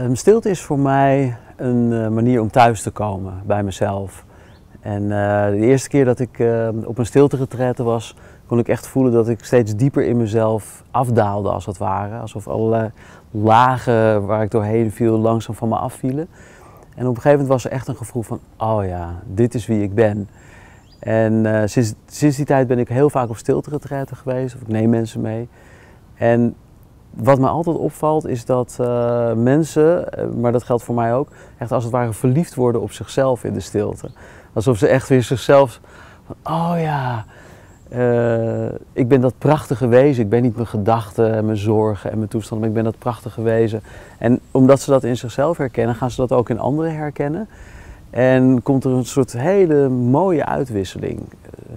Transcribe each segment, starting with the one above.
Um, stilte is voor mij een uh, manier om thuis te komen bij mezelf. En uh, de eerste keer dat ik uh, op een stilte was, kon ik echt voelen dat ik steeds dieper in mezelf afdaalde, als het ware. Alsof alle lagen waar ik doorheen viel langzaam van me afvielen. En op een gegeven moment was er echt een gevoel van, oh ja, dit is wie ik ben. En sinds, sinds die tijd ben ik heel vaak op stilte geweest, of ik neem mensen mee. En wat mij altijd opvalt is dat uh, mensen, eh, maar dat geldt voor mij ook, echt als het ware verliefd worden op zichzelf in de stilte. Alsof ze echt weer zichzelf, oh ja, uh, ik ben dat prachtige wezen. Ik ben niet mijn gedachten en mijn zorgen en mijn toestanden, maar ik ben dat prachtige wezen. En omdat ze dat in zichzelf herkennen, gaan ze dat ook in anderen herkennen. En komt er een soort hele mooie uitwisseling.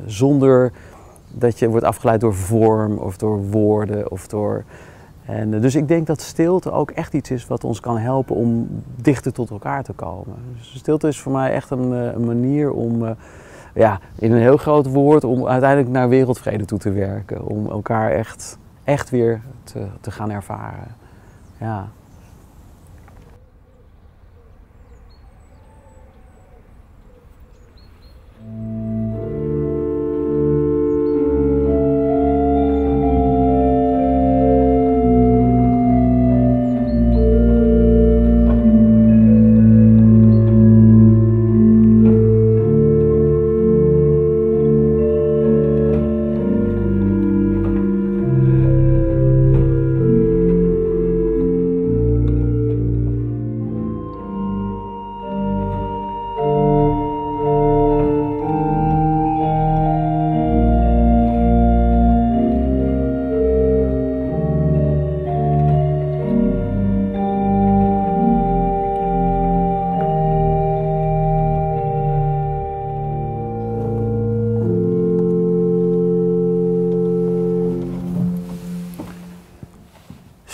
zonder dat je wordt afgeleid door vorm of door woorden of door en, eh, dus ik denk dat stilte ook echt iets is wat ons kan helpen om dichter tot elkaar te komen. Dus stilte is voor mij echt een, eh, manier om, uh, ja, in een heel groot woord, om uiteindelijk naar wereldvrede toe te werken. Om elkaar echt, echt weer te, te gaan ervaren. Ja.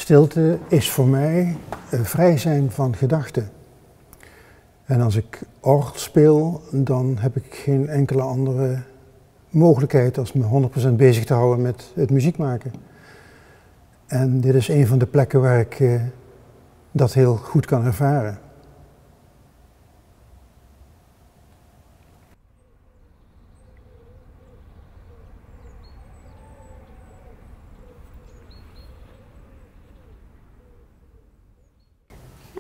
Stilte is voor mij vrij zijn van gedachten. En als ik orgel speel, dan heb ik geen enkele andere mogelijkheid als me 100% bezig te houden met het muziek maken. En dit is een van de plekken waar ik eh, dat heel goed kan ervaren.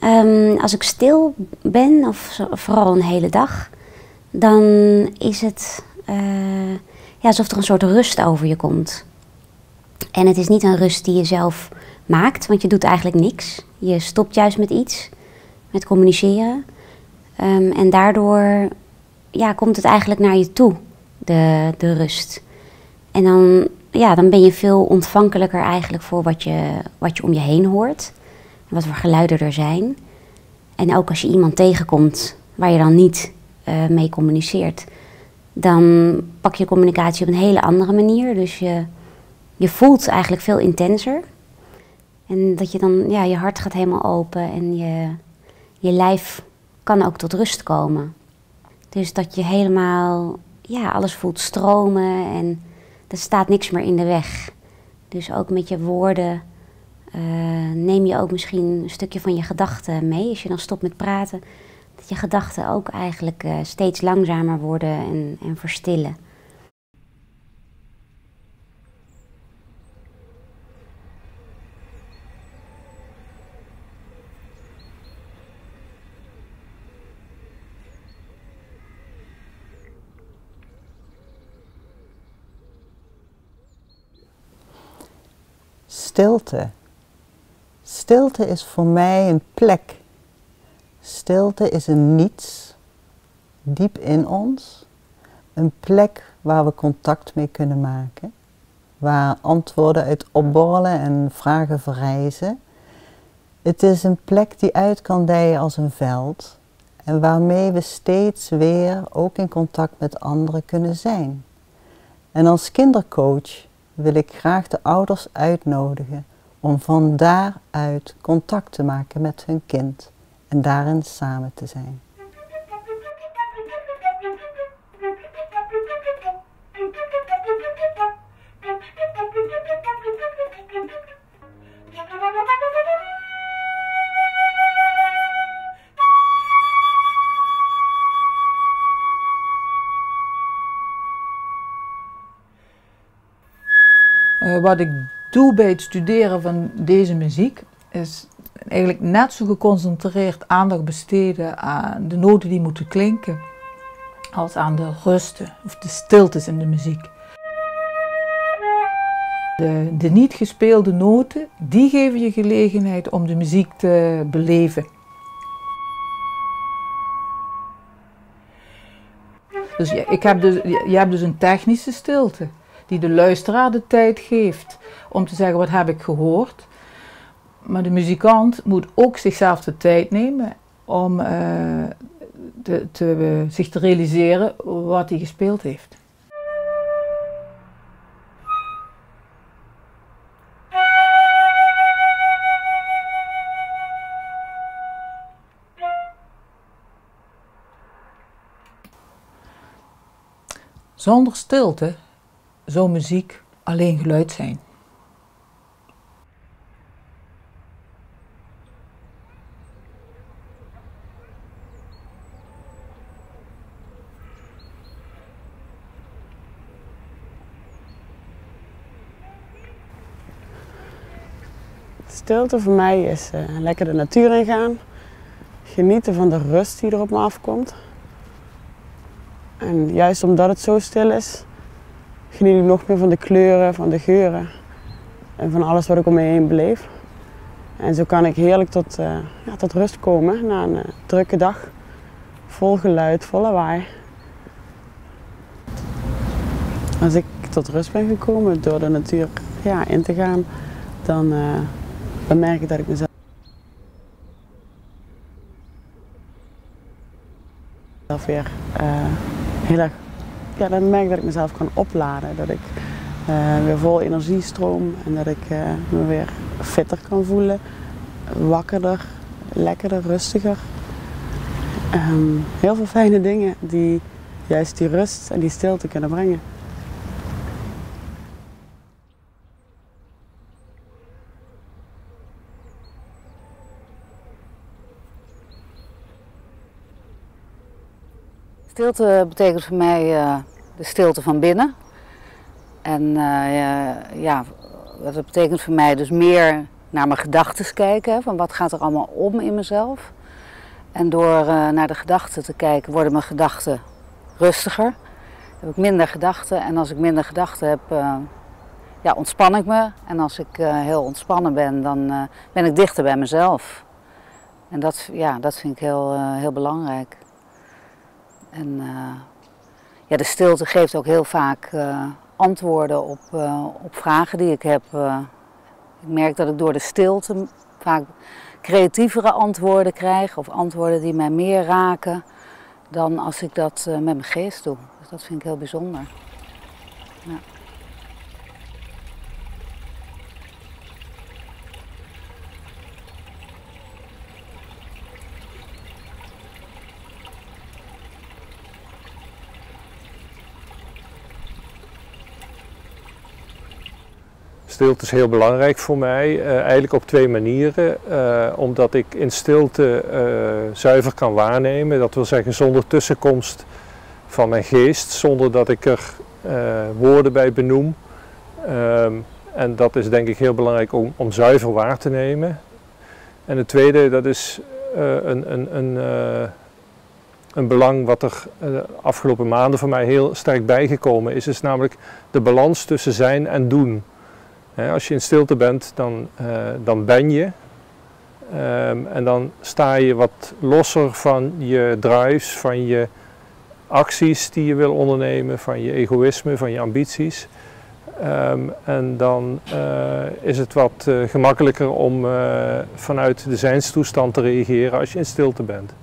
Um, als ik stil ben, of vooral een hele dag, dan is het uh, ja, alsof er een soort rust over je komt. En het is niet een rust die je zelf maakt, want je doet eigenlijk niks. Je stopt juist met iets, met communiceren. Um, en daardoor ja, komt het eigenlijk naar je toe, de, de rust. En dan, ja, dan ben je veel ontvankelijker eigenlijk voor wat je, wat je om je heen hoort wat voor geluiden er zijn. En ook als je iemand tegenkomt waar je dan niet uh, mee communiceert, dan pak je communicatie op een hele andere manier. Dus je, je voelt eigenlijk veel intenser. En dat je dan, ja, je hart gaat helemaal open en je, je lijf kan ook tot rust komen. Dus dat je helemaal, ja, alles voelt stromen en er staat niks meer in de weg. Dus ook met je woorden neem je ook misschien een stukje van je gedachten mee. Als je dan stopt met praten, dat je gedachten ook eigenlijk uh, steeds langzamer worden en, en verstillen. Stilte Stilte is voor mij een plek. Stilte is een niets, diep in ons. Een plek waar we contact mee kunnen maken. Waar antwoorden uit opborrelen en vragen verrijzen. Het is een plek die uit kan dijen als een veld. En waarmee we steeds weer ook in contact met anderen kunnen zijn. En als kindercoach wil ik graag de ouders uitnodigen om van daaruit contact te maken met hun kind en daarin samen te zijn. Eh, wat ik doe bij het studeren van deze muziek is eigenlijk net zo geconcentreerd aandacht besteden aan de noten die moeten klinken, als aan de rusten of de stiltes in de muziek. De, de niet gespeelde noten, die geven je gelegenheid om de muziek te beleven. Dus ik heb dus, je hebt dus een technische stilte die de luisteraar de tijd geeft om te zeggen wat heb ik gehoord. Maar de muzikant moet ook zichzelf de tijd nemen om te, te, zich te realiseren wat hij gespeeld heeft. Zonder stilte zou muziek alleen geluid zijn. Stilte voor mij is uh, lekker de natuur ingaan, genieten van de rust die er op me afkomt. En juist omdat het zo stil is, geniet ik nog meer van de kleuren, van de geuren en van alles wat ik om me heen beleef. En zo kan ik heerlijk tot, uh, ja, tot rust komen na een uh, drukke dag. Vol geluid, vol lawaai. Als ik tot rust ben gekomen door de natuur ja, in te gaan, dan, uh, dan merk ik dat ik mezelf weer heel erg, ja, dan merk ik dat ik mezelf kan opladen. Dat ik uh, weer vol energie stroom en dat ik uh, me weer fitter kan voelen. Wakkerder, lekkerder, rustiger. Um, heel veel fijne dingen die juist die rust en die stilte kunnen brengen. Stilte betekent voor mij uh, de stilte van binnen. En uh, ja, dat betekent voor mij dus meer naar mijn gedachten kijken. Van wat gaat er allemaal om in mezelf. En door uh, naar de gedachten te kijken worden mijn gedachten rustiger. Heb ik minder gedachten. En als ik minder gedachten heb, ja, ontspan ik me. En als ik heel ontspannen ben, dan ben ik dichter bij mezelf. En dat, ja, dat vind ik heel, heel belangrijk. En uh, ja, de stilte geeft ook heel vaak uh, antwoorden op, uh, op vragen die ik heb. ik merk dat ik door de stilte vaak creatievere antwoorden krijg of antwoorden die mij meer raken dan als ik dat met mijn geest doe. Dus dat vind ik heel bijzonder. Ja. Stilte is heel belangrijk voor mij, uh, eigenlijk op twee manieren. Uh, omdat ik in stilte uh, zuiver kan waarnemen, dat wil zeggen zonder tussenkomst van mijn geest, zonder dat ik er woorden bij benoem. Um, en dat is denk ik heel belangrijk om, om zuiver waar te nemen. En het tweede, dat is een, een, een, een belang wat er de afgelopen maanden voor mij heel sterk bijgekomen is, is namelijk de balans tussen zijn en doen. Als je in stilte bent, dan, uh, dan ben je. Um, en dan sta je wat losser van je drives, van je acties die je wil ondernemen, van je egoïsme, van je ambities. Um, en dan uh, is het wat uh, gemakkelijker om vanuit de zijnstoestand te reageren als je in stilte bent.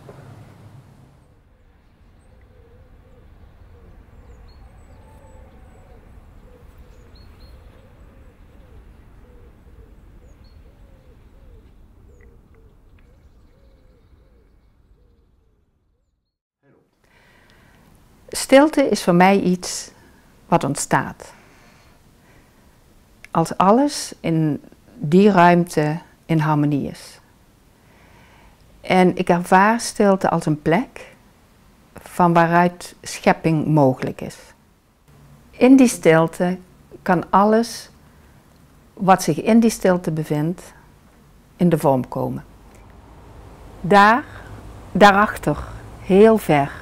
Stilte is voor mij iets wat ontstaat. Als alles in die ruimte in harmonie is. En ik ervaar stilte als een plek van waaruit schepping mogelijk is. In die stilte kan alles wat zich in die stilte bevindt, in de vorm komen. Daar, daarachter, heel ver,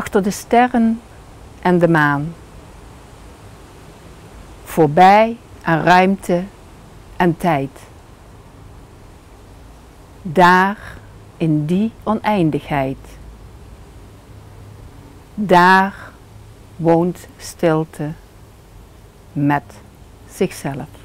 achter de sterren en de maan, voorbij aan ruimte en tijd. Daar in die oneindigheid. Daar woont stilte met zichzelf.